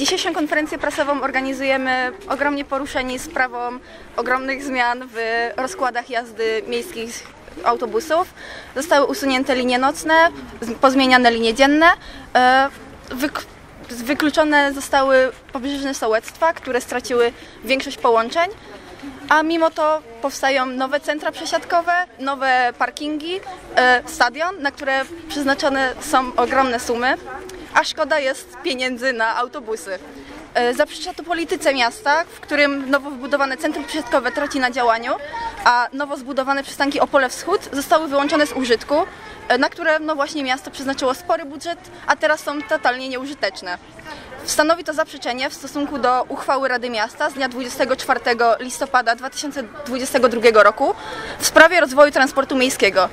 Dzisiejszą konferencję prasową organizujemy ogromnie poruszeni sprawą ogromnych zmian w rozkładach jazdy miejskich autobusów. Zostały usunięte linie nocne, pozmieniane linie dzienne. e, wyk- Wykluczone zostały pobrzeżne sołectwa, które straciły większość połączeń. A mimo to powstają nowe centra przesiadkowe, nowe parkingi, e, stadion, na które przeznaczone są ogromne sumy, a szkoda jest pieniędzy na autobusy. E, Zaprzecza to polityce miasta, w którym nowo wybudowane centrum przesiadkowe traci na działaniu, a nowo zbudowane przystanki Opole Wschód zostały wyłączone z użytku, e, na które no właśnie miasto przeznaczyło spory budżet, a teraz są totalnie nieużyteczne. Stanowi to zaprzeczenie w stosunku do uchwały Rady Miasta z dnia 24 listopada 2022 roku w sprawie rozwoju transportu miejskiego.